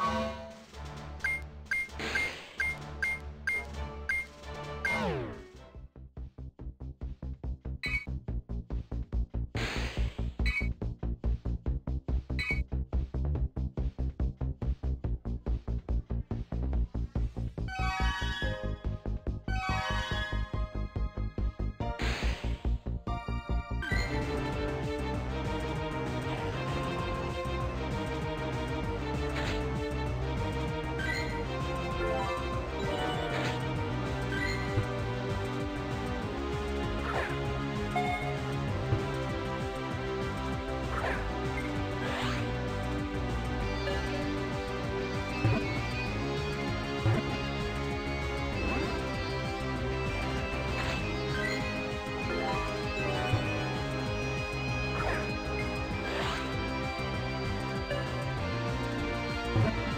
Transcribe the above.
you you